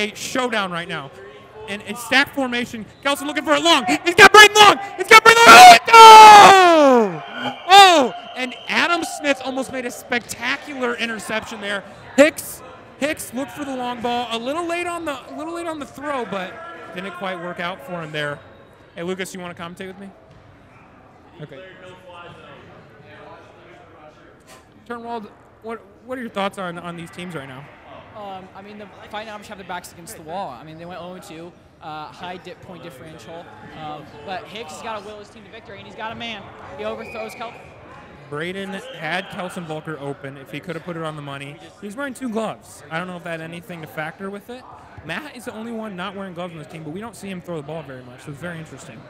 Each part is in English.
a showdown right now. And in stack formation, Kelson looking for it long. He's got Braden Long. He's got Braden Long. Oh! Oh! And Adam Smith almost made a spectacular interception there. Hicks, Hicks looked for the long ball. A little late on the, a little late on the throw, but didn't quite work out for him there. Hey, Lucas, you want to commentate with me? Okay. Turnwald, what what are your thoughts on, on these teams right now? Um, I mean, the Fighting Amish have their backs against the wall. I mean, they went 0-2, uh, high dip point differential. Um, but Hicks has got to will his team to victory, and he's got a man. He overthrows Kel. Braden had Kelson Volker open. If he could have put it on the money, he's wearing two gloves. I don't know if that had anything to factor with it. Matt is the only one not wearing gloves on this team, but we don't see him throw the ball very much, so it's very interesting.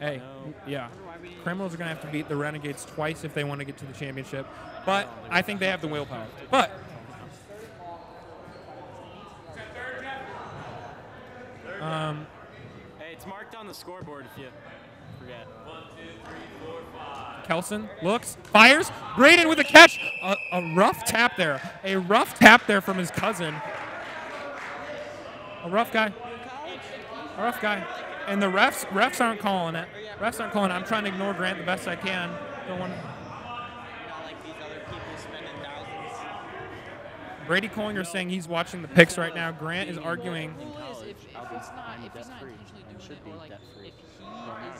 Hey, yeah. Criminals are going to have to beat the Renegades twice if they want to get to the championship, but I think they have the willpower. But um, Hey, it's marked on the scoreboard if you forget. Kelson looks, fires. Braden with a catch. A, a rough tap there. A rough tap there from his cousin. A rough guy. A rough guy. And the refs refs aren't calling it. Refs aren't calling it. I'm trying to ignore Grant the best I can. Don't want to. Brady Collinger saying he's watching the picks right now. Grant is arguing. The rule is if, if not if he's not intentionally doing it, or like if he is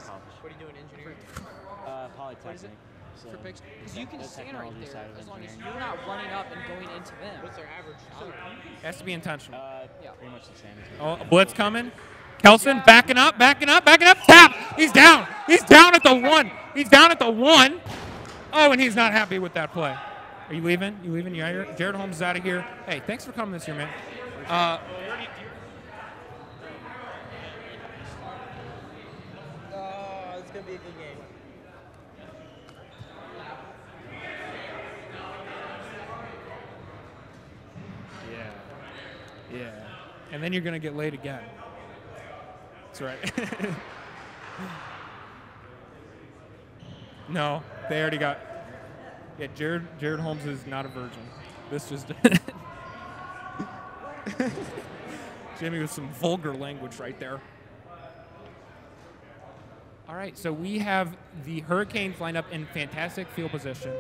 What are you doing, engineering? Uh, what is it Polytechnic. So for picks, because you can the stand right there side as long as you're not running up and going into them. What's their average salary? Has to be intentional. Uh, Yeah. pretty much the same. Oh, a blitz coming. Kelson backing up, backing up, backing up. Tap. He's down. He's down at the one. He's down at the one. Oh, and he's not happy with that play. Are you leaving? You leaving? You out here? Jared Holmes is out of here. Hey, thanks for coming this year, man. Uh, Oh, it's gonna be a good game. yeah. Yeah. And then you're going to get laid again. That's right. no, they already got. Yeah, Jared Jared Holmes is not a virgin. This just. Jimmy with some vulgar language right there. All right, so we have the Hurricanes lined up in fantastic field position.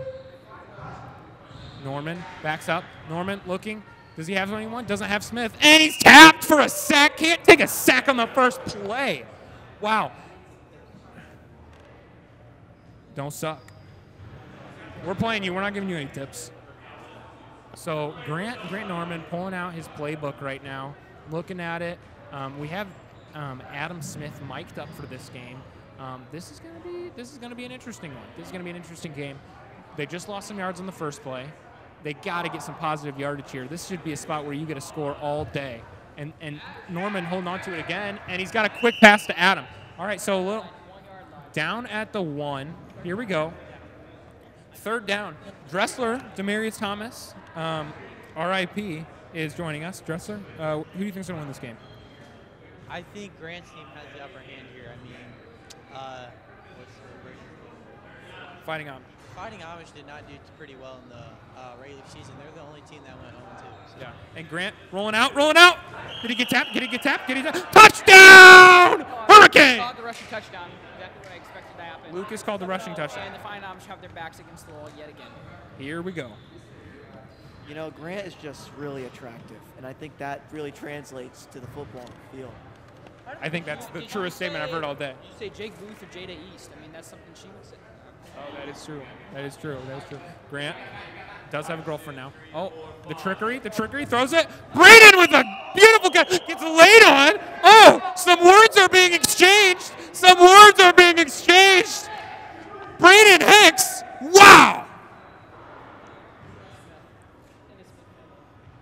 Norman backs up. Norman looking. Does he have anyone? Doesn't have Smith. And he's tapped for a sack. Can't take a sack on the first play. Wow. Don't suck. We're playing you. We're not giving you any tips. So Grant Grant Norman pulling out his playbook right now, looking at it. Um, we have um, Adam Smith mic'd up for this game. Um, this is gonna be this is gonna be an interesting one. This is gonna be an interesting game. They just lost some yards on the first play. They got to get some positive yardage here. This should be a spot where you get a score all day. And and Norman holding on to it again, and he's got a quick pass to Adam. All right, so a little down at the one. Here we go. Third down. Dressler, Demarius Thomas, um, RIP, is joining us. Dressler, uh, who do you think's going to win this game? I think Grant's team has the upper hand here. I mean, uh, what's the? Fighting Amish. Fighting Amish did not do pretty well in the uh, regular season. They're the only team that went 0 2. So. Yeah. And Grant rolling out, rolling out. Did he get tapped? Did he get tapped? Did he get tapped? Touchdown! Hurricane! Called the rushing touchdown. Exactly what I expected to happen. Lucas called the rushing touchdown. And the Fighting Amish have their backs against the wall yet again. Here we go. You know, Grant is just really attractive, and I think that really translates to the football field. I think that's the Did you truest statement I've heard all day. Did you say Jake Booth or Jada East? I mean, that's something she would say. Oh, that is true. That is true. That is true. Grant does have a girlfriend now. Oh, the trickery. The trickery throws it. Braden with a beautiful catch. Gets laid on. Oh, some words are being exchanged. Some words are being exchanged. Braden Hicks. Wow.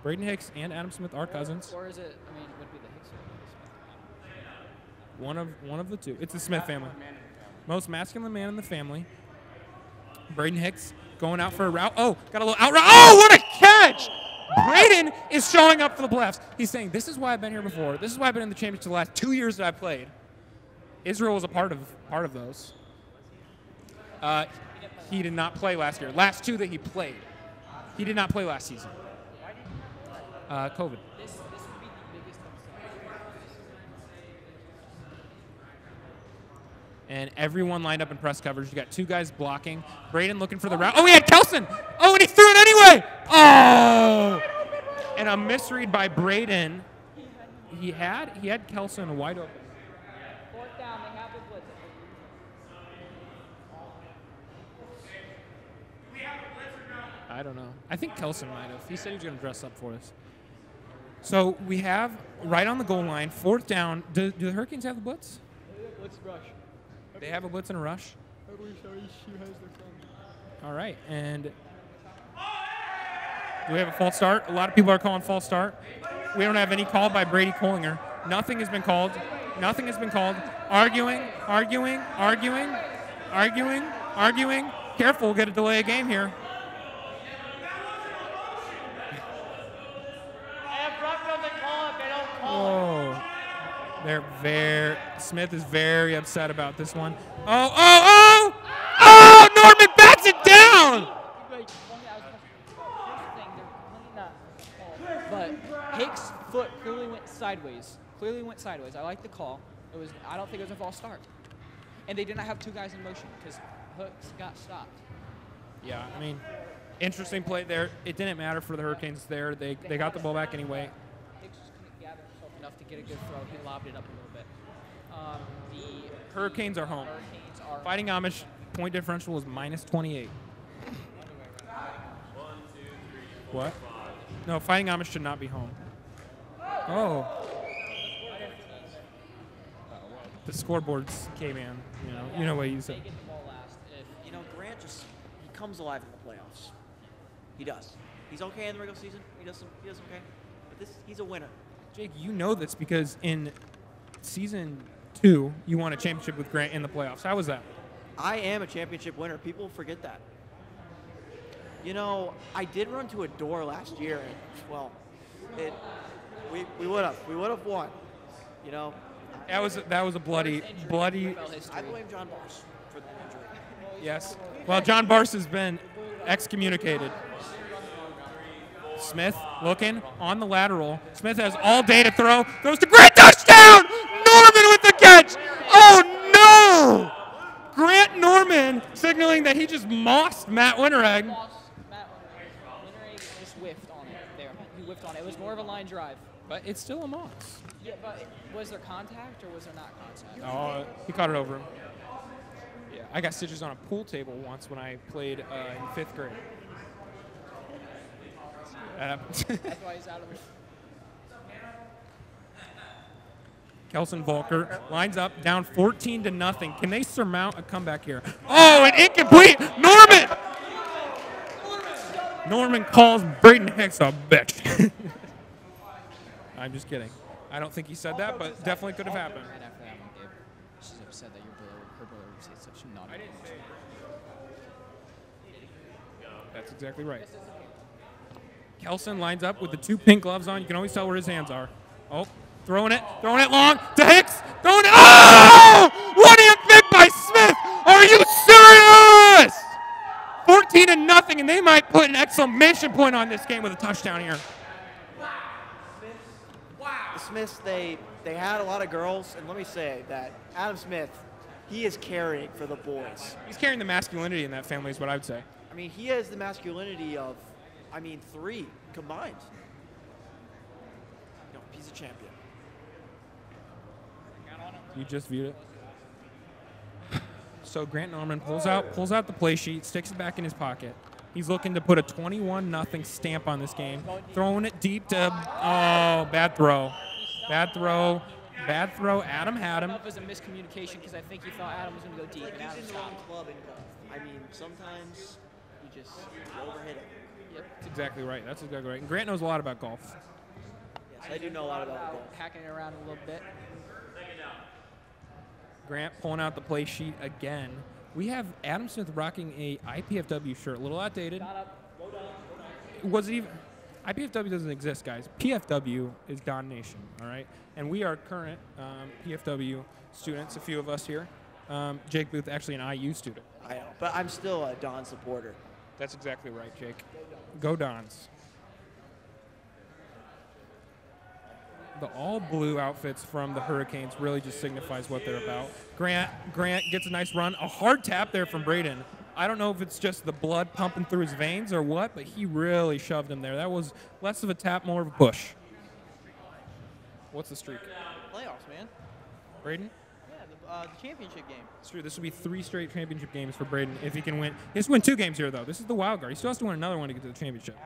Braden Hicks and Adam Smith are cousins. Or is it, I mean, would it be the Hicks or the Smith? One of one of the two. It's the Smith family. Most masculine man in the family. Braden Hicks going out for a route. Oh, got a little out route. Oh, what a catch! Braden is showing up for the playoffs. He's saying, "This is why I've been here before. This is why I've been in the championship the last two years that I played." Israel was a part of part of those. Uh, he did not play last year. Last two that he played, he did not play last season. uh, COVID. This, this would be the biggest upset. And everyone lined up in press coverage. You got two guys blocking. Braden looking for the route. Oh, he had Kelson. Oh, and he threw it anyway. Oh, and a misread by Braden. He had he had Kelson wide open. Fourth down, they have the blitz. I don't know. I think Kelson might have. He said he was going to dress up for us. So we have right on the goal line, fourth down. Do, do the Hurricanes have the blitz? Blitz rush. They have a blitz and a rush. All right, and do we have a false start? A lot of people are calling false start. We don't have any call by Brady Collinger. Nothing has been called. Nothing has been called. Arguing, arguing, arguing, arguing, arguing. Careful, we'll get a delay of game here. And they're very. Smith is very upset about this one. Oh, oh, oh! Oh, Norman bats it down! Like, one thing I was first thing, they're cleaning up. But Hicks' foot clearly went sideways. Clearly went sideways. I like the call. It was. I don't think it was a false start. And they did not have two guys in motion because Hooks got stopped. Yeah, I mean, interesting play there. It didn't matter for the Hurricanes there. They, they got the ball back anyway. Hicks just couldn't gather himself enough to get a good throw. He lobbed it up a little bit. Um, the Hurricanes are home. Hurricanes are Fighting Amish point differential is minus 28. What? No, Fighting Amish should not be home. Oh. The scoreboards came in. You know, you know what you said. get the ball last. If You know, Grant just he comes alive in the playoffs. He does. He's okay in the regular season. He does some, he does okay. But this he's a winner. Jake, you know this because in season two, you won a championship with Grant in the playoffs. How was that? I am a championship winner. People forget that. You know, I did run to a door last year, and well, it we we would have we would have won. You know, That was that was a bloody, bloody. I blame John Boss for the injury. Yes. Well, John Bars has been excommunicated. Smith looking on the lateral. Smith has all day to throw. Throws to Grant touchdown. Norman with the catch. Oh no! Grant Norman signaling that he just mossed Matt Winteregg. Lost Matt Winteregg just whiffed on it there. He whiffed on it. It was more of a line drive. But it's still a moss. Yeah, but was there contact or was there not contact? Oh, he caught it over him. Yeah, I got stitches on a pool table once when I played uh, in fifth grade. Happened. That's why he's out of the. Kelson Volker lines up down 14 to nothing. Can they surmount a comeback here? Oh, an incomplete. Norman. Norman calls Braden Hicks a bitch. I'm just kidding. I don't think he said that, but definitely could have happened. Right after that one, Gabe. She's upset that your brother, her brother would say such a naughty. That's exactly right. Kelson lines up with the two pink gloves on. You can always tell where his hands are. Oh, throwing it, throwing it long to Hicks. Throwing it. Oh! One hand pick by Smith. Are you serious? 14 to nothing, and they might put an exclamation point on this game with a touchdown here. Wow. The Smiths, they they had a lot of girls, and let me say that Adam Smith, he is carrying for the boys. He's carrying the masculinity in that family, is what I would say. I mean, he has the masculinity of, I mean, three combined. You know, he's a champion. You just viewed it. So Grant Norman pulls out pulls out the play sheet, sticks it back in his pocket. He's looking to put a 21 nothing stamp on this game. Throwing it deep to oh, bad throw. Bad throw. Bad throw. Adam had him. It was a miscommunication because I think he thought Adam was going to go deep, and Adam He's in the wrong club in golf. I mean, sometimes you just you overhit it. Yep. That's exactly right. That's exactly right. And Grant knows a lot about golf. Yes, I do know a lot about golf. Hacking it around a little bit. Grant pulling out the play sheet again. We have Adam Smith rocking a IPFW shirt, a little outdated. Was it even? IPFW doesn't exist, guys. PFW is Don Nation, all right? And we are current um, PFW students, a few of us here. Um, Jake Booth, actually an IU student. I know, but I'm still a Don supporter. That's exactly right, Jake. Go Dons. the all blue outfits from the Hurricanes really just signifies what they're about. Grant Grant gets a nice run, a hard tap there from Braden. I don't know if it's just the blood pumping through his veins or what, but he really shoved him there. That was less of a tap, more of a push. What's the streak? Playoffs, man. Braden? Yeah, the, uh, the championship game. It's true. This will be three straight championship games for Braden if he can win. He has to win two games here, though. This is the wild card. He still has to win another one to get to the championship.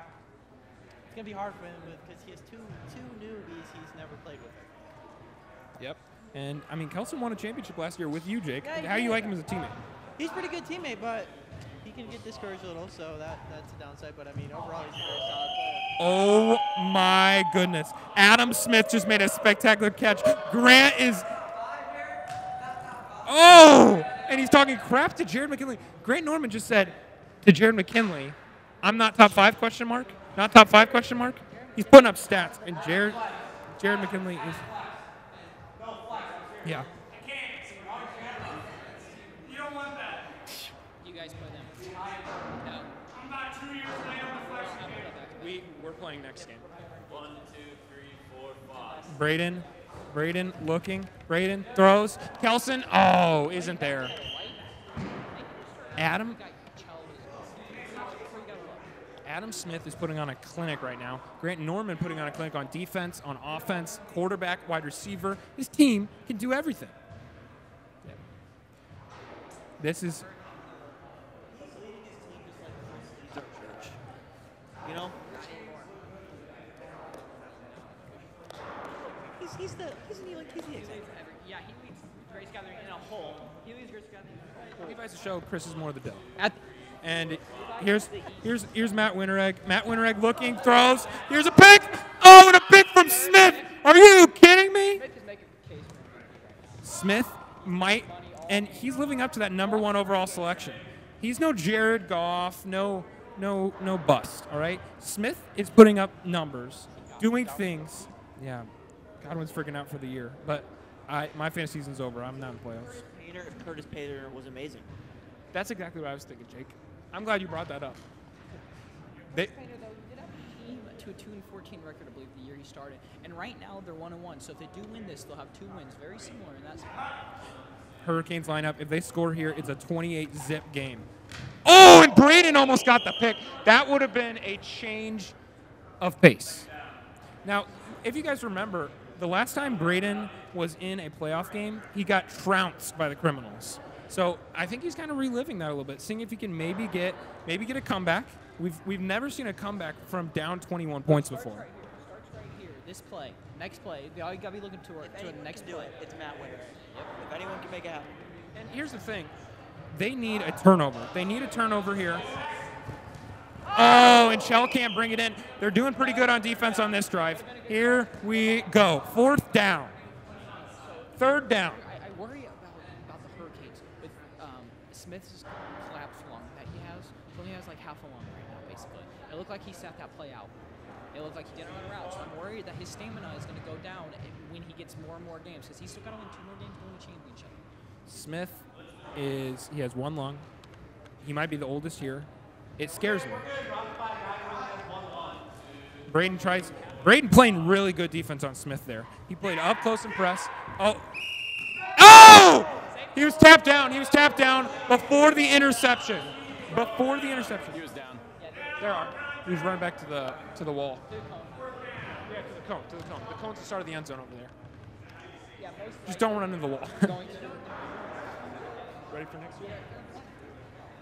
It's gonna be hard for him because he has two two newbies he's never played with. Yep. And I mean, Kelson won a championship last year with you, Jake. Yeah, How do you like him as a teammate? He's a pretty good teammate, but he can get discouraged a little, so that that's a downside. But I mean, overall, he's a very solid player. Oh my goodness. Adam Smith just made a spectacular catch. Grant is. Oh! And he's talking crap to Jared McKinley. Grant Norman just said to Jared McKinley, I'm not top five question mark? Not top five question mark? He's putting up stats. And Jared Jared McKinley is. Yeah. I can't. You guys play them. We, we're playing next game. One, two, three, four, five. Braden, Braden looking. Braden throws. Kelson, oh, isn't there. Adam, Adam Smith is putting on a clinic right now. Grant Norman putting on a clinic on defense, on offense, quarterback, wide receiver. His team can do everything. This is You know, He's, he's the isn't he like he's the example? Yeah, he leads Grace Gathering in a hole. He leads Grace Gathering in a hole. Levi's a show. Chris is more the dough. At And here's here's here's Matt Winteregg. Matt Winteregg looking, throws. Here's a pick. Oh, and a pick from Smith. Are you kidding me? Smith is making the case for Smith might, and he's living up to that number one overall selection. He's no Jared Goff, no no no bust. All right, Smith is putting up numbers, doing things. Yeah, Godwin's freaking out for the year, but I my fantasy season's over. I'm not in the playoffs. Painter, Curtis Painter was amazing. That's exactly what I was thinking, Jake. I'm glad you brought that up. They, Painter, though, did have a team to a 2 and 14 record, I believe, the year he started. And right now, they're 1 and 1. So if they do win this, they'll have two wins. Very similar in that spot. Hurricanes lineup. If they score here, it's a 28 zip game. Oh, and Braden almost got the pick. That would have been a change of pace. Now, if you guys remember, the last time Braden was in a playoff game, he got trounced by the Criminals. So I think he's kind of reliving that a little bit, seeing if he can maybe get maybe get a comeback. We've we've never seen a comeback from down 21 points before. Right here. Starts right here. This play. Next play. All you got to be looking toward If to the next can do play. it, it's Matt Winter. If anyone can make it happen. And here's the thing they need a turnover. They need a turnover here. Oh, and Shell can't bring it in. They're doing pretty good on defense on this drive. Here we go. Fourth down. Third down. I, worry about about the Hurricanes with um, Smith's collapse lung that he has. He only has like half a lung right now, basically. It looked like he sat that play out. It looked like he didn't run a route. So I'm worried that his stamina is going to go down when he gets more and more games because he's still got to win two more games to win the championship. Smith is, he has one lung. He might be the oldest here. It scares me. Braden tries, Braden playing really good defense on Smith there. He played up close and press. Oh, oh! He was tapped down. He was tapped down before the interception. Before the interception. He was down. There are. He was running back to the to the wall. Yeah, to the cone. To the cone. The cone's the start of the end zone over there. Just don't run into the wall. Ready for next year?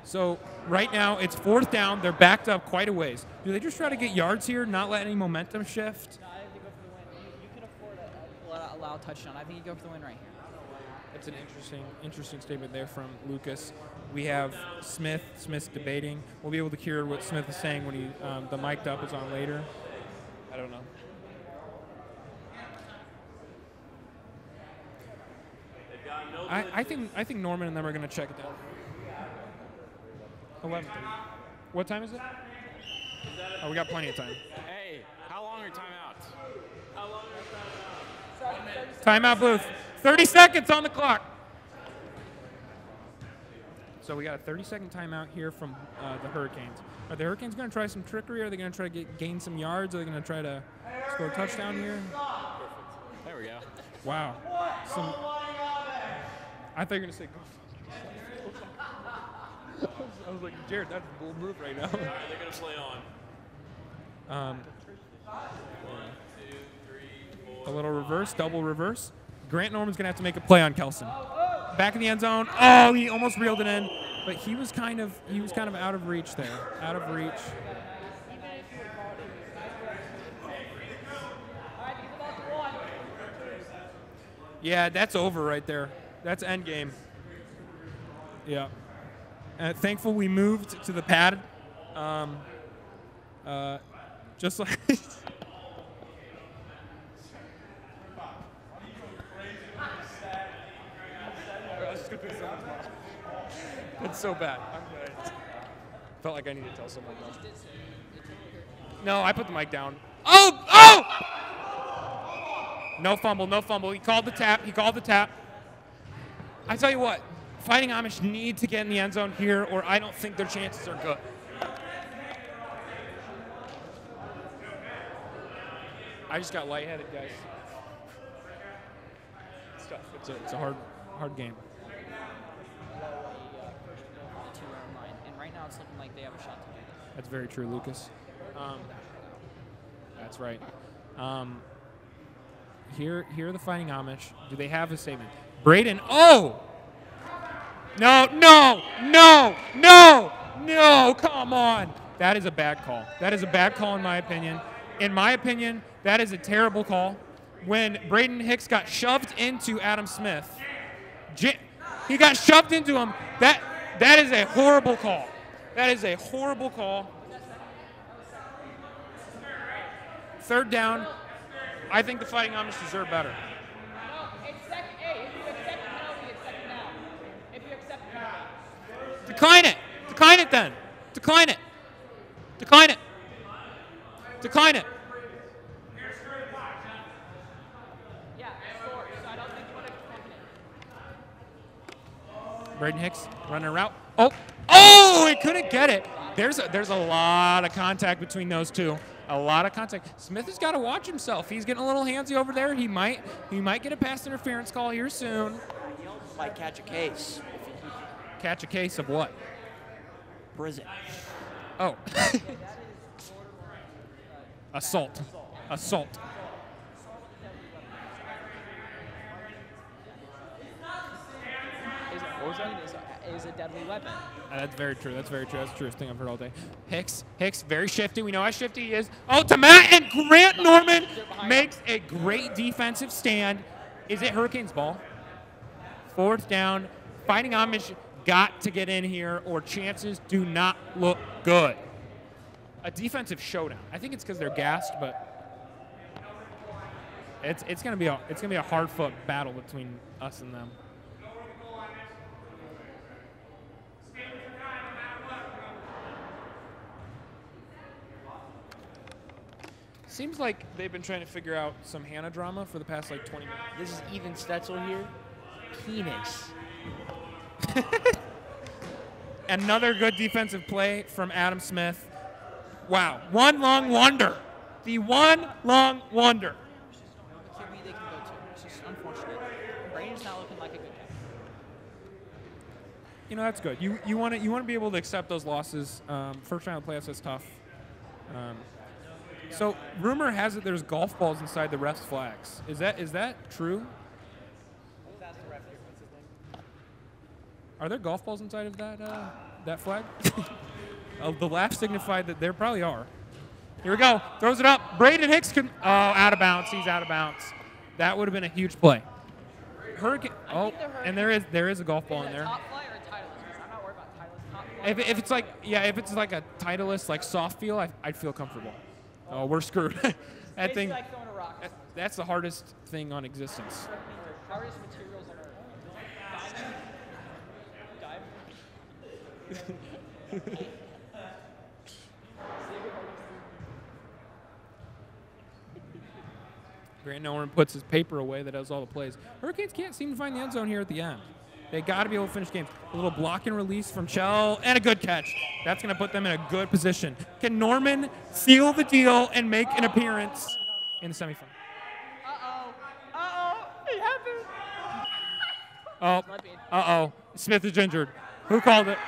So right now it's fourth down. They're backed up quite a ways. Do they just try to get yards here, not let any momentum shift? No, I think you go for the win. You, you can afford a, a allow- allow a touchdown. I think you go for the win right here. That's an interesting, interesting statement there from Lucas. We have Smith. Smith's debating. We'll be able to hear what Smith is saying when he um, the mic'd up is on later. I don't know. I, I think I think Norman and them are going to check it down. Eleven. What time is it? Oh, we got plenty of time. Hey, how long are timeouts? How long are timeouts? Timeout booth. 30 seconds on the clock. So we got a 30 second timeout here from uh, the Hurricanes. Are the Hurricanes going to try some trickery? Are they going to try to get, gain some yards? Are they going to try to score a touchdown here? There we go. Wow. Some, I thought you were gonna say. I was like, Jared, that's a bold move right now. They're gonna play on. Um, a little reverse, double reverse. Grant Norman's gonna have to make a play on Kelson. Back in the end zone. Oh, he almost reeled it in, but he was kind of he was kind of out of reach there. Out of reach. Yeah, that's over right there. That's end game. Yeah. Uh, thankful we moved to the pad. Um, uh, just like. It's so bad. Felt like I needed to tell someone. No, I put the mic down. Oh! Oh! No fumble, no fumble. He called the tap. He called the tap. I tell you what, Fighting Amish need to get in the end zone here, or I don't think their chances are good. I just got lightheaded, guys. It's tough. It's a, it's a hard, hard game. That's very true, Lucas. Um, that's right. Um, here, here are the Fighting Amish. Do they have a statement? Braden. Oh! No, no, no, no, no! Come on! That is a bad call. That is a bad call, in my opinion. In my opinion, that is a terrible call. When Braden Hicks got shoved into Adam Smith, he got shoved into him. That that is a horrible call. That is a horrible call. Third down. I think the Fighting Amish deserve better. No, it's second. Hey, if you accept the penalty, it's second down. If you accept the penalty. Decline it. Decline it then. Decline it. Decline it. Decline it. Braden Hicks running route. Oh, oh, he couldn't get it. There's a, there's a lot of contact between those two. A lot of contact. Smith has got to watch himself. He's getting a little handsy over there. He might he might get a pass interference call here soon. Might catch a case. Catch a case of what? Prison. Oh. Assault. Assault. Is, is, a, is a deadly weapon. Uh, that's very true. That's very true. That's the truest thing I've heard all day. Hicks, Hicks, very shifty. We know how shifty he is. Oh, to Matt and Grant Norman makes a great defensive stand. Is it Hurricanes ball? Fourth down. Fighting Amish got to get in here, or chances do not look good. A defensive showdown. I think it's because they're gassed, but it's it's gonna be a it's gonna be a hard foot battle between us and them. Seems like they've been trying to figure out some Hannah drama for the past like 20 minutes. This is even Stetzel here. Penis. Another good defensive play from Adam Smith. Wow, one long wonder. The one long wonder. You know that's good. You you want to you want to be able to accept those losses. Um, first round of playoffs is tough. Um, so rumor has it there's golf balls inside the refs' flags. Is that is that true? Are there golf balls inside of that uh, that flag? oh, the laugh signified that there probably are. Here we go. Throws it up. Braden Hicks can. Oh, out of bounds. He's out of bounds. That would have been a huge play. Hurricane. Oh, and there is there is a golf ball in there. Top Flite or a Titleist? 'Cause I'm not worried about Titleist. If, if it's like yeah, if it's like a Titleist like soft feel, I, I'd feel comfortable. Oh, we're screwed. that thing. like throwing a rock. that- That's the hardest thing on existence. Hardest materials Grant Norman puts his paper away that does all the plays. Hurricanes can't seem to find the end zone here at the end. They got to be able to finish games. A little block and release from Chell and a good catch. That's going to put them in a good position. Can Norman seal the deal and make an appearance in the semifinal? Uh-oh. Uh-oh. Oh, uh oh. Smith is injured. Who called it?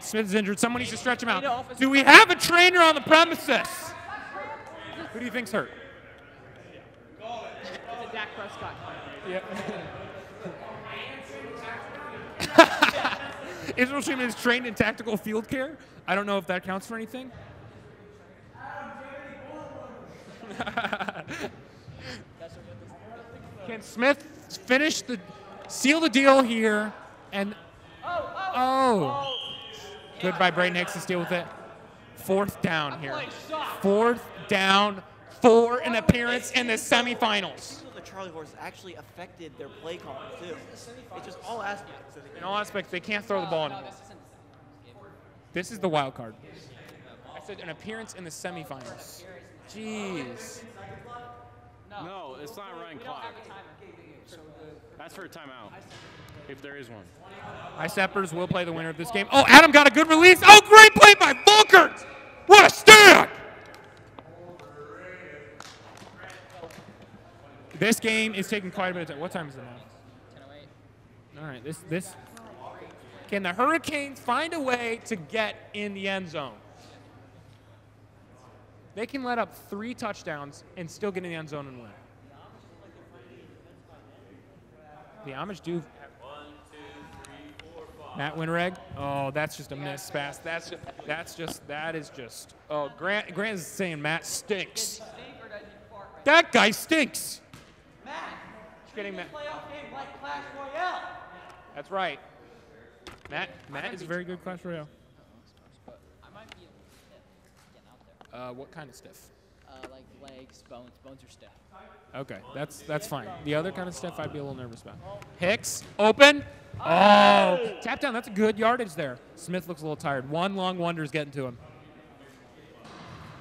Smith is injured. Someone needs to stretch him out. Do we have a trainer on the premises? Who do you think's hurt? Dak Prescott. Israel Sheeman is trained in tactical field care. I don't know if that counts for anything. Can Smith finish the seal the deal here? And oh, oh. Good by Bray Nix to deal with it. Fourth down here. Fourth down for an appearance in the semifinals. The Charlie horse actually affected their play calling too. It's just all aspects. of the In all aspects, they can't throw the ball No, anymore. this isn't. This is the wild card. I said an appearance in the semifinals. Jeez. No, it's not running We don't clock. That's for a timeout, if there is one. Iceppers will play the winner of this game. Oh, Adam got a good release. Oh, great play by Volkert. What a stand! This game is taking quite a bit of time. What time is it now? 10:08. All right, this this. Can the Hurricanes find a way to get in the end zone? They can let up three touchdowns and still get in the end zone and win. The Amish do. Matt Winreg. Oh, that's just a miss pass. That's just, that's just that is just. Oh, Grant Grant is saying Matt stinks. That guy stinks. Just kidding, Matt. That's right. Matt Matt is a very good Clash Royale. But I might be a little stiff getting out. Uh, what kind of stiff? Uh, like legs, bones. Bones are stiff. Okay, that's that's fine. The other kind of stuff I'd be a little nervous about. Hicks, open. Oh, tap down. That's a good yardage there. Smith looks a little tired. One long wonder is getting to him.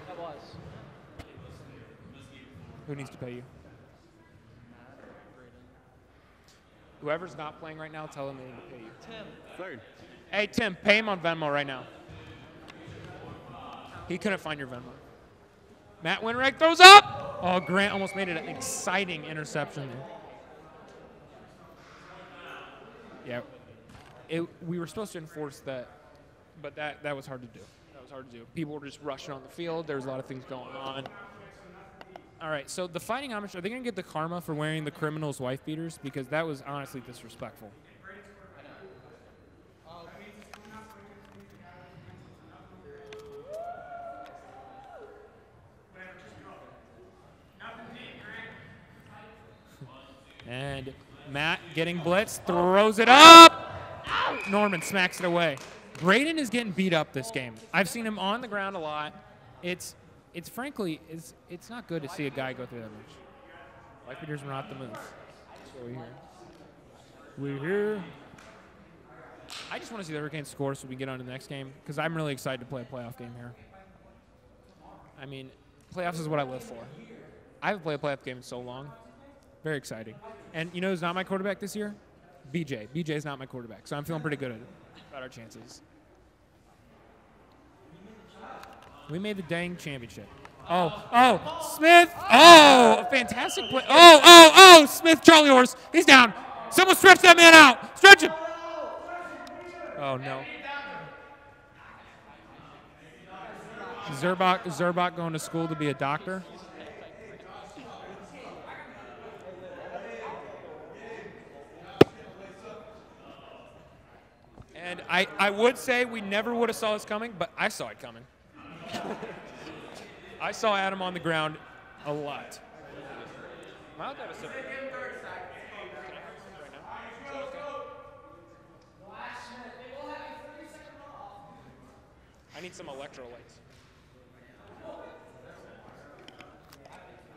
That was. Who needs to pay you? Whoever's not playing right now, tell them they need to pay you. Tim. Third. Hey Tim, pay him on Venmo right now. He couldn't find your Venmo. Matt Winreg throws up. Oh, Grant almost made it an exciting interception. Yeah, it, we were supposed to enforce that, but that that was hard to do. That was hard to do. People were just rushing on the field. There was a lot of things going on. All right, so the Fighting Amish are they going to get the karma for wearing the criminals' wife beaters? Because that was honestly disrespectful. And Matt getting blitzed, throws it up. Norman smacks it away. Braden is getting beat up this game. I've seen him on the ground a lot. It's, it's frankly, it's, it's not good to see a guy go through that much. Life beaters are not the move. So we here. We're here. I just want to see the Hurricanes score so we can get on to the next game because I'm really excited to play a playoff game here. I mean, playoffs is what I live for. I haven't played a playoff game in so long. Very exciting. And you know who's not my quarterback this year? BJ. BJ is not my quarterback, so I'm feeling pretty good about our chances. We made the dang championship. Oh, oh, Smith. Oh, a fantastic play. Oh, oh, oh, Smith, Charlie Horse. He's down. Someone stretch that man out. Stretch him. Oh, no. Zerbach, Zerbach going to school to be a doctor. And I, I would say we never would have saw this coming, but I saw it coming. I saw Adam on the ground a lot. I need some electrolytes.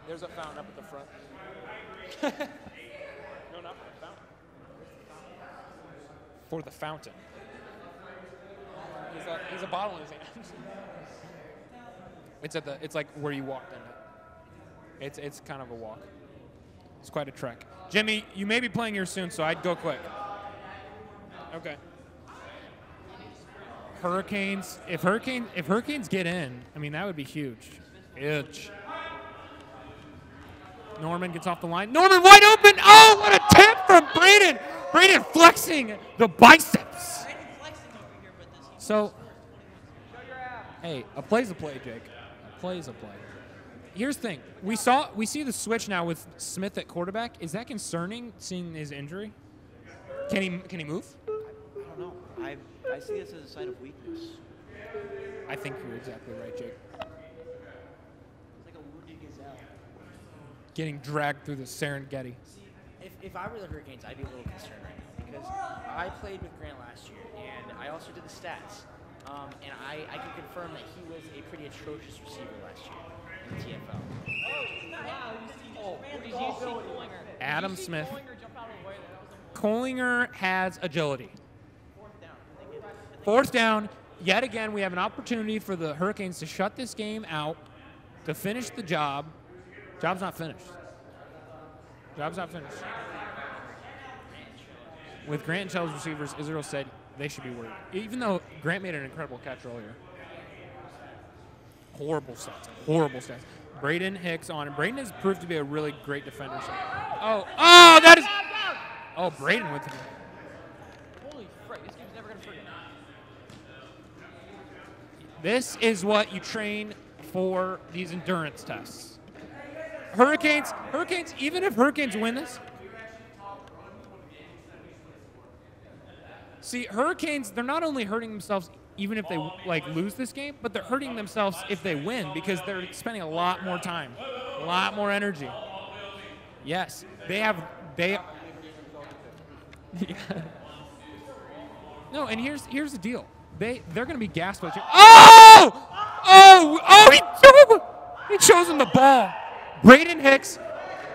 There's a fountain up at the front. no, not for the fountain. For the fountain. He's a, he's a bottle in his hand. It's at the. It's like where you walked in it. It's it's kind of a walk. It's quite a trek. Jimmy, you may be playing here soon, so I'd go quick. Okay. Hurricanes. If hurricane if hurricanes get in, I mean that would be huge. Huge. Norman gets off the line. Norman wide open. Oh, what a tip from Braden. Braden flexing the biceps. So, hey, a play's a play, Jake. A play's a play. Here's the thing: we saw we see the switch now with Smith at quarterback. Is that concerning, seeing his injury? Can he can he move? I don't know. I, I see this as a sign of weakness. I think you're exactly right, Jake. It's like a wounded gazelle. Getting dragged through the Serengeti. If, if I were the Hurricanes, I'd be a little concerned right now because I played with Grant last year and I also did the stats. Um, and I, I can confirm that he was a pretty atrocious receiver last year in the TFL. Oh, did you see? Adam see Smith. Collinger has agility. Fourth down. Yet again, we have an opportunity for the Hurricanes to shut this game out, to finish the job. Job's not finished. Job's not finished. With Grant and Shell's receivers, Israel said they should be worried. Even though Grant made an incredible catch earlier. Horrible stats. Horrible stats. Braden Hicks on, and Braden has proved to be a really great defender. So- Oh, oh, that is. Oh, Braden with him. Holy frick, this game's never going to forget. This is what you train for these endurance tests. Hurricanes, Hurricanes, even if Hurricanes win this. See, Hurricanes, they're not only hurting themselves even if they like lose this game, but they're hurting themselves if they win because they're spending a lot more time, a lot more energy. Yes, they have they No, and here's here's the deal. They they're gonna be gassed by Oh! Oh! Oh! He chose, he chose him the ball. Braden Hicks,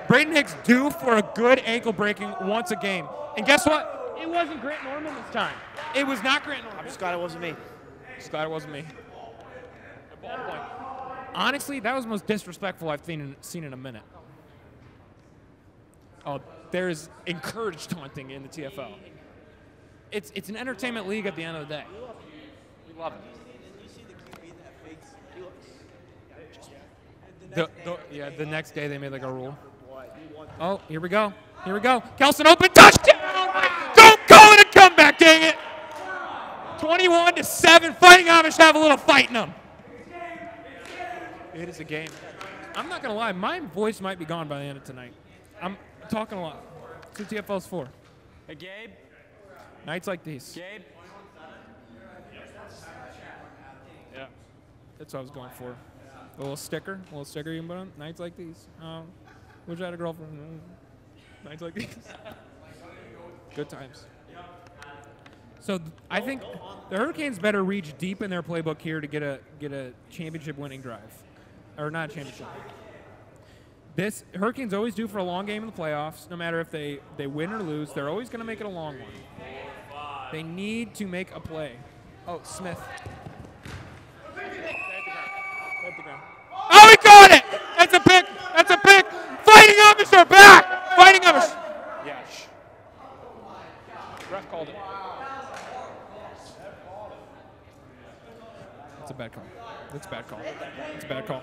Braden Hicks due for a good ankle breaking once a game. And guess what? It wasn't Grant Norman this time. It was not Grant Norman. I'm just glad it wasn't me. Just glad it wasn't me. Honestly, that was the most disrespectful I've seen in, seen in a minute. Oh, there's encouraged taunting in the TFL. It's it's an entertainment league at the end of the day. We love it. The, the, yeah, the next day they made like a rule. Oh, here we go. Here we go. Kelson open touchdown! Dang it! 21 to 7. Fighting Amish have a little fight in them. It is a game. I'm not gonna lie, my voice might be gone by the end of tonight. I'm talking a lot. It's what TFL's for. Hey, Gabe. Nights like these. Gabe. Yeah. That's what I was going for. A little sticker, a little sticker you can put on. Nights like these. Um, wish I had a girlfriend. Nights like these. Good times. So th- I think the Hurricanes better reach deep in their playbook here to get a get a championship winning drive, or not a championship. This Hurricanes always do for a long game in the playoffs. No matter if they they win or lose, they're always going to make it a long one. They need to make a play. Oh, Smith. Oh, he got it! That's a pick. That's a pick. Fighting Amish are back. Fighting Amish. Yeah. Shh. Ref called it. It's a bad It's a bad call. It's a bad call.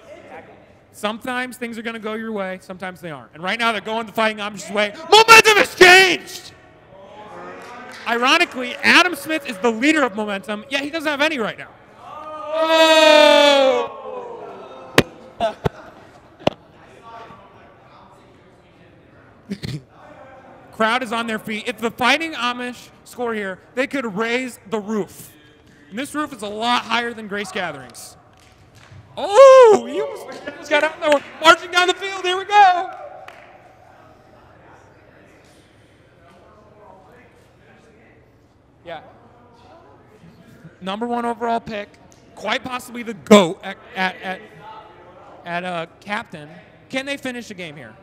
Sometimes things are going to go your way. Sometimes they aren't. And right now they're going the Fighting Amish's way. Momentum has changed. Ironically, Adam Smith is the leader of momentum. Yeah, he doesn't have any right now. Oh! Crowd is on their feet. If the Fighting Amish score here, they could raise the roof. And this roof is a lot higher than Grace Gatherings. Oh, you almost, almost got out there. Marching down the field. Here we go. Yeah. Number one overall pick, quite possibly the GOAT at, at, at, at uh, captain. Can they finish the game here?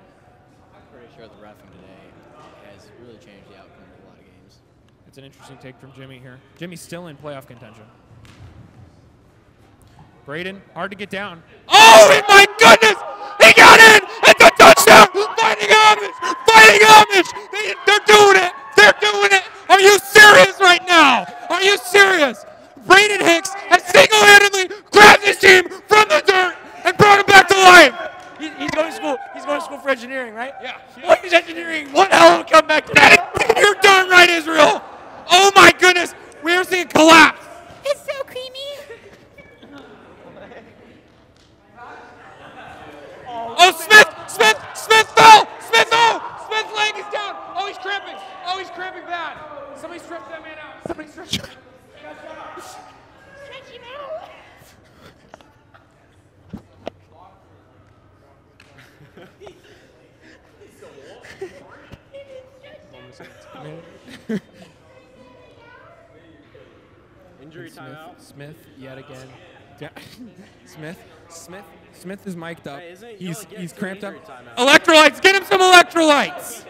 I'm pretty sure the refing today has really changed the outcome of a lot of games. It's an interesting take from Jimmy here. Jimmy's still in playoff contention. Braden, hard to get down. Oh my goodness! He got in! It's a touchdown! Fighting Amish! Fighting Amish! They, they're doing it! They're doing it! Are you serious right now? Are you serious? Braden Hicks has single-handedly grabbed his team from the dirt and brought him back to life. He, he's going to school. He's going to school for engineering, right? Yeah. Boy, he's engineering. What hell of a comeback! That is You're darn right, Israel. Oh my goodness. We're seeing collapse. It's so creamy. Oh, Smith! Smith! Smith fell! Smith fell! Smith's leg is down. Oh, he's cramping. Oh, he's cramping bad. Somebody stretch that man out. Somebody stretch. Injury Smith, timeout. Smith yet again. Da- Smith, Smith, is mic'd up. Hey, it- he's he's cramped up. injury timeouts. Electrolytes, get him some electrolytes.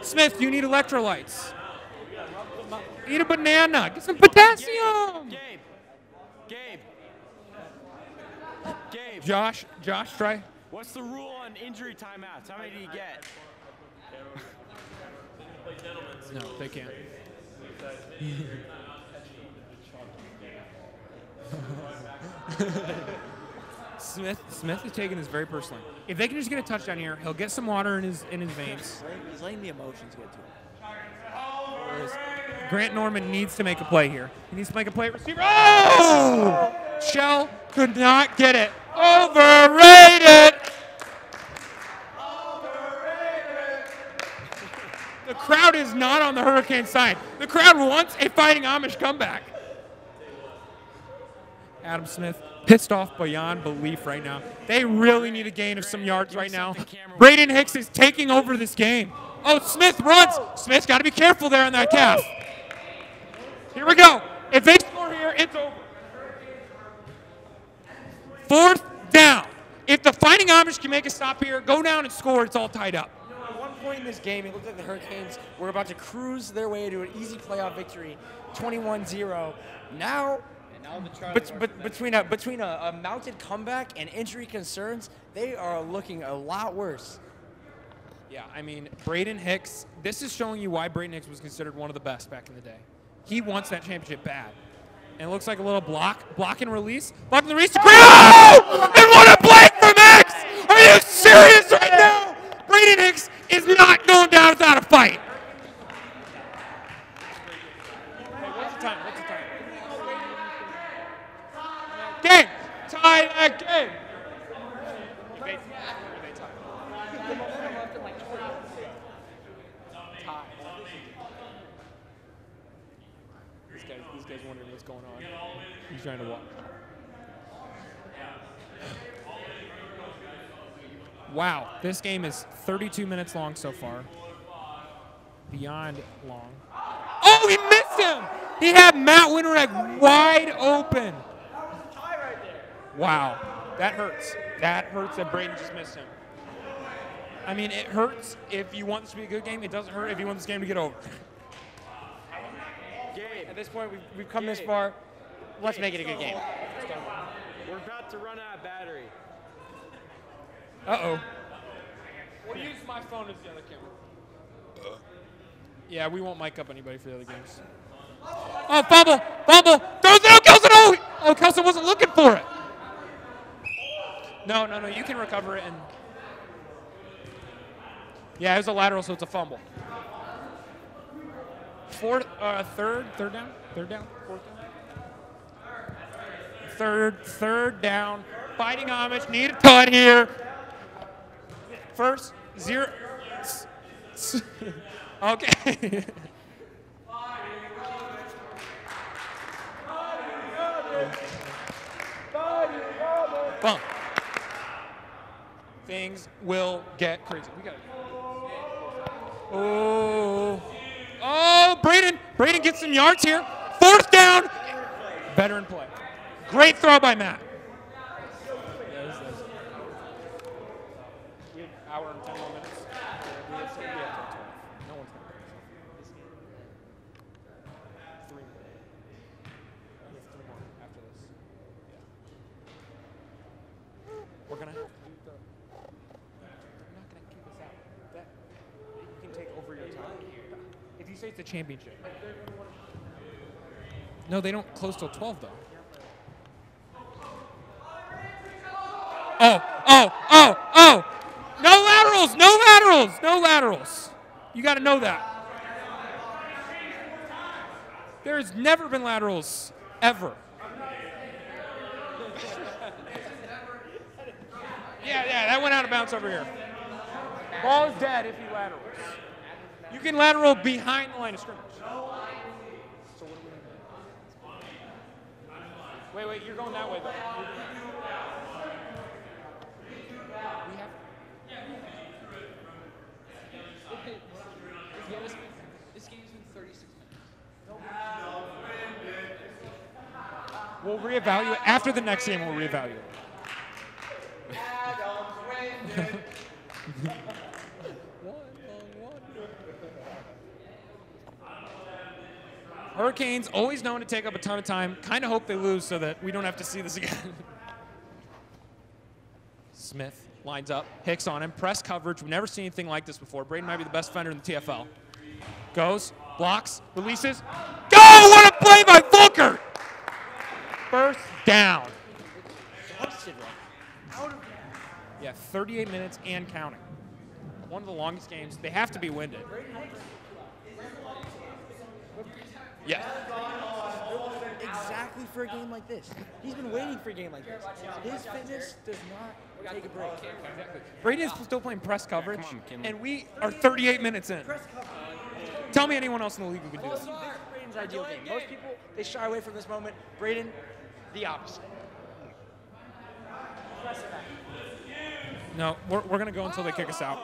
Smith, do you need electrolytes. Eat a banana. Get some potassium. Gabe. Gabe. Gabe. Josh, Josh, try. What's the rule on injury timeouts? How many do you get? No, they can't. Smith, Smith is taking this very personally. If they can just get a touchdown here, he'll get some water in his in his veins. He's letting the emotions get to him. Grant Norman needs to make a play here. He needs to make a play at receiver. Oh! Shell could not get it. Overrated. The crowd is not on the Hurricane side. The crowd wants a fighting Amish comeback. Adam Smith pissed off beyond belief right now. They really need a gain of some yards right now. Braden Hicks is taking over this game. Oh, Smith runs. Smith's got to be careful there on that calf. Here we go. If they score here, it's over. Fourth down. If the Fighting Amish can make a stop here, go down and score, it's all tied up. At one point in this game, it looked like the Hurricanes were about to cruise their way to an easy playoff victory, 21-0. Now, bet- bet- between a between a, a mounted comeback and injury concerns, they are looking a lot worse. Yeah, I mean, Braden Hicks, this is showing you why Braden Hicks was considered one of the best back in the day. He wants that championship bad. And it looks like a little block, block and release. Block and release to Grant. Oh! And what a play from Hicks! Are you serious right now? Braden Hicks is not going down without a fight. What's the time? What's the time? Game! That game! This guy's, this guy's wondering what's going on. He's trying to walk. Wow, this game is 32 minutes long so far. Beyond long. Oh, he missed him! He had Matt Winteregg wide open. Wow, that hurts. That hurts that Braden just missed him. I mean, it hurts if you want this to be a good game. It doesn't hurt if you want this game to get over. Gabe. At this point, we've, we've come this far. Let's make it a good game. We're about to run out of battery. Uh oh. We'll use my phone as the other camera. Yeah, we won't mic up anybody for the other games. Oh, fumble! Fumble! Throws it out, Kelson! Oh, oh, Kelson wasn't looking for it. No, no, no. You can recover it and. Yeah, it was a lateral, so it's a fumble. Fourth, uh, third, third down, third down, fourth down. Third, third down. Fighting Amish need a cut here. First, zero. Okay. Bump. Things will get crazy. We got Oh. Oh, Braden. Braden gets some yards here. Fourth down. Veteran play. Great throw by Matt. Hour and 10 more minutes. We have to- have. We're have to do the. They're not gonna kick us out. That you can take over your time. A championship. No, they don't close till 12 though. Oh, oh, oh, oh! No laterals, no laterals, no laterals. You got to know that. There's never been laterals ever. yeah, yeah, that went out of bounds over here. Ball is dead if he laterals. You can lateral behind the line of scrimmage. So what do we going to do? Wait, wait, you're going that way though. We have this, this game's been 36 minutes. We'll reevaluate after the next game. We'll reevaluate. Hurricanes always known to take up a ton of time. Kind of hope they lose so that we don't have to see this again. Smith lines up, Hicks on him, press coverage. We've never seen anything like this before. Braden might be the best defender in the TFL. Goes, blocks, releases. Go! What a play by Volker! First down. Yeah, 38 minutes and counting. One of the longest games. They have to be winded. Yeah. Exactly for a game like this. He's been waiting for a game like this. His fitness does not take a break. Brady is still playing press coverage, come on, and we are 38 minutes in. Tell me anyone else in the league who can do Well, this is Braden's ideal game. Most people they shy away from this moment. Braden, the opposite. No, we're, we're going to go until they kick us out.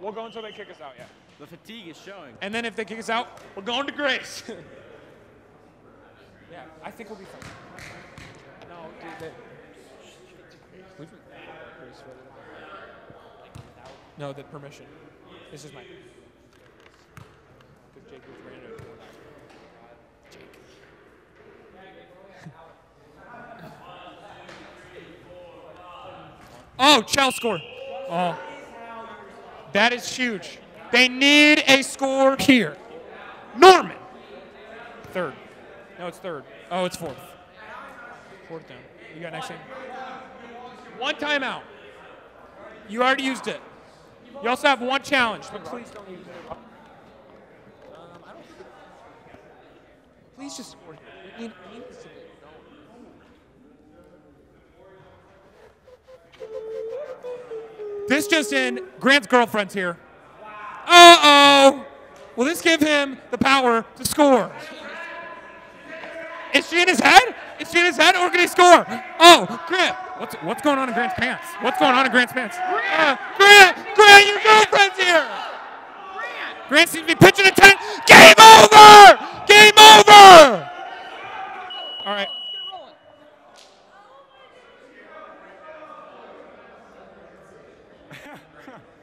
We'll go until they kick us out, yeah. The fatigue is showing. And then if they kick us out, we're going to Grace. yeah, I think we'll be fine. No, dude, they, no, the permission. This is my. Because Jake was random. Oh, Chell score. Oh. That is huge. They need a score here. Norman. Third. No, it's third. Oh, it's fourth. Fourth down. You got next game? One timeout. You already used it. You also have one challenge, but please don't use it. Um, Please just score here. We need, we need this to get going. This just in, Grant's girlfriend's here. Will this give him the power to score? Is she in his head? Is she in his head or can he score? Oh, Grant. What's, what's going on in Grant's pants? What's going on in Grant's pants? Uh, Grant! Grant, your girlfriend's here! Grant seems to be pitching a tent. Game over! Game over! All right.